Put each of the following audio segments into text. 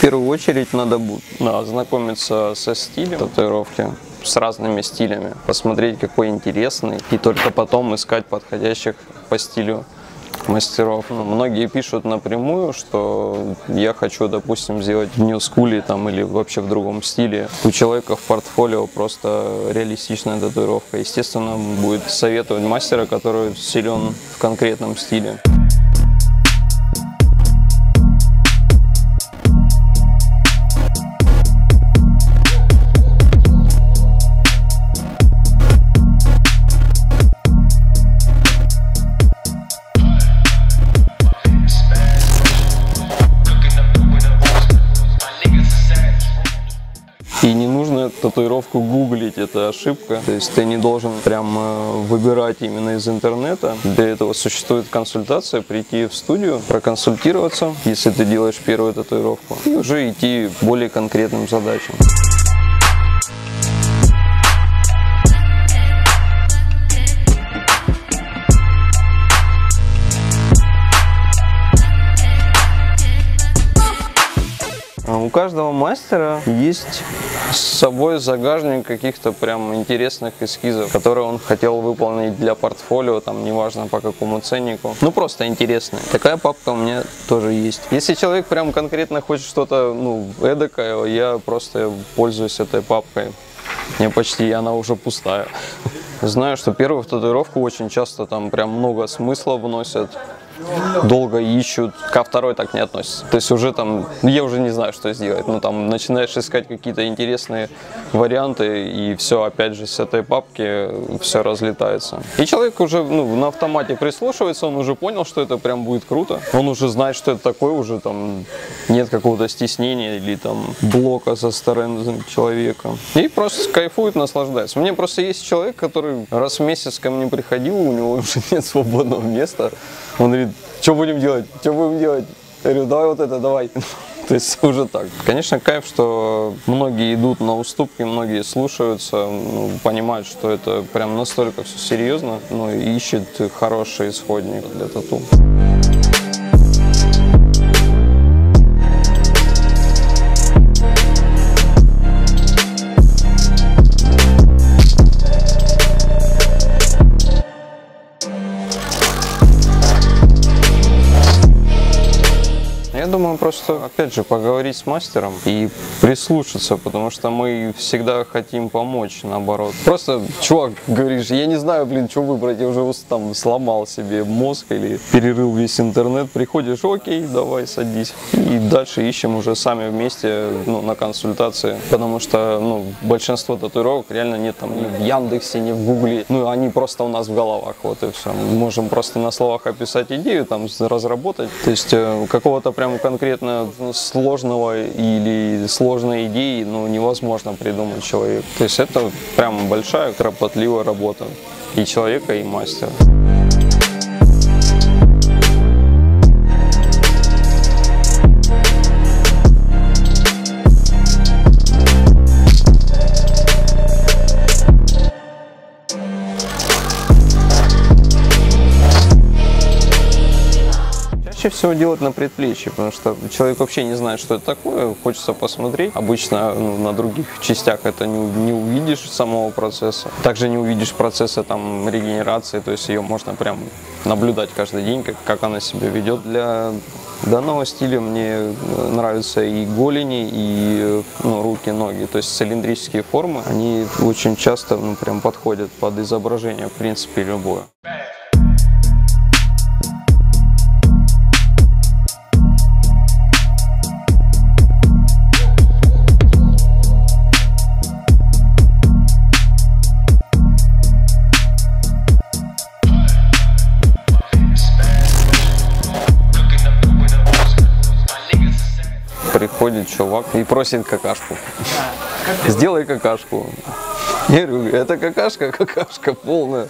первую очередь надо будет да, ознакомиться со стилем татуировки, с разными стилями, посмотреть, какой интересный, и только потом искать подходящих по стилю мастеров. Ну, многие пишут напрямую, что я хочу, допустим, сделать в нью-скуле там, или вообще в другом стиле. У человека в портфолио просто реалистичная татуировка. Естественно, будет советовать мастера, который силен в конкретном стиле. И не нужно татуировку гуглить, это ошибка. То есть ты не должен прям выбирать именно из интернета. Для этого существует консультация, прийти в студию, проконсультироваться, если ты делаешь первую татуировку, и уже идти более конкретным задачам. Каждого мастера есть с собой загажник каких-то прям интересных эскизов, которые он хотел выполнить для портфолио, там неважно по какому ценнику. Ну просто интересные. Такая папка у меня тоже есть. Если человек прям конкретно хочет что-то ну, эдакое, я просто пользуюсь этой папкой. Мне почти она уже пустая. Знаю, что первую татуировку очень часто там прям много смысла вносят долго ищут, ко второй так не относятся. То есть уже там, я уже не знаю, что сделать. Ну там начинаешь искать какие-то интересные варианты, и все, опять же, с этой папки все разлетается. И человек уже ну, на автомате прислушивается, он уже понял, что это прям будет круто. Он уже знает, что это такое, уже там нет какого-то стеснения или там блока со стороны человека. И просто кайфует, наслаждается. У меня просто есть человек, который раз в месяц ко мне приходил, у него уже нет свободного места. Он говорит, что будем делать, что будем делать? Я говорю, давай вот это, давай. То есть уже так. Конечно, кайф, что многие идут на уступки, многие слушаются, ну, понимают, что это прям настолько все серьезно, ну ищет хороший исходник для тату. Я думаю, просто, опять же, поговорить с мастером и прислушаться, потому что мы всегда хотим помочь, наоборот. Просто, чувак, говоришь, я не знаю, блин, что выбрать, я уже вот там сломал себе мозг или перерыл весь интернет, приходишь, окей, давай, садись. И дальше ищем уже сами вместе ну, на консультации, потому что ну, большинство татуировок реально нет там ни в Яндексе, ни в Гугле, ну, они просто у нас в головах, вот и все. Мы можем просто на словах описать идею, там, разработать. То есть э, какого-то прям конкретно сложного или сложной идеи ну, невозможно придумать человек. То есть это прям большая, кропотливая работа и человека, и мастера. Чаще всего делать на предплечье, потому что человек вообще не знает, что это такое, хочется посмотреть. Обычно ну, на других частях это не, не увидишь самого процесса. Также не увидишь процесса там регенерации, то есть ее можно прям наблюдать каждый день, как, как она себя ведет. Для данного стиля мне нравятся и голени, и ну, руки, ноги. То есть цилиндрические формы, они очень часто ну, прям подходят под изображение, в принципе, любое. Приходит чувак и просит какашку. Сделай какашку. Я говорю, это какашка, какашка полная.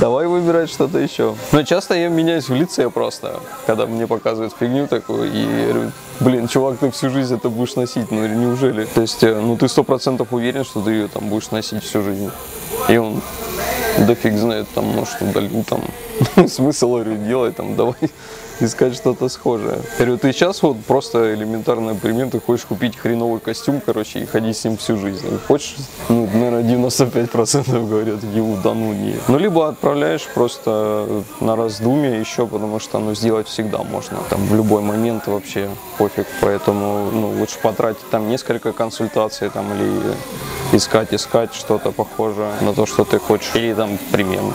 Давай выбирать что-то еще. Но часто я меняюсь в лице просто, когда мне показывают фигню такую. И я говорю, блин, чувак, ты всю жизнь это будешь носить, ну неужели? То есть, ну ты сто процентов уверен, что ты ее там будешь носить всю жизнь. И он, да фиг знает, там, может, удалил там. Смысл, говорю, делай там, давай искать что-то схожее. Я говорю, ты сейчас вот просто элементарный пример, ты хочешь купить хреновый костюм, короче, и ходить с ним всю жизнь. Хочешь, ну, наверное, 95% говорят, его да ну не. Ну, либо отправляешь просто на раздумье еще, потому что, ну, сделать всегда можно. Там в любой момент вообще пофиг. Поэтому, ну, лучше потратить там несколько консультаций, там, или искать, искать что-то похожее на то, что ты хочешь. Или там примерно.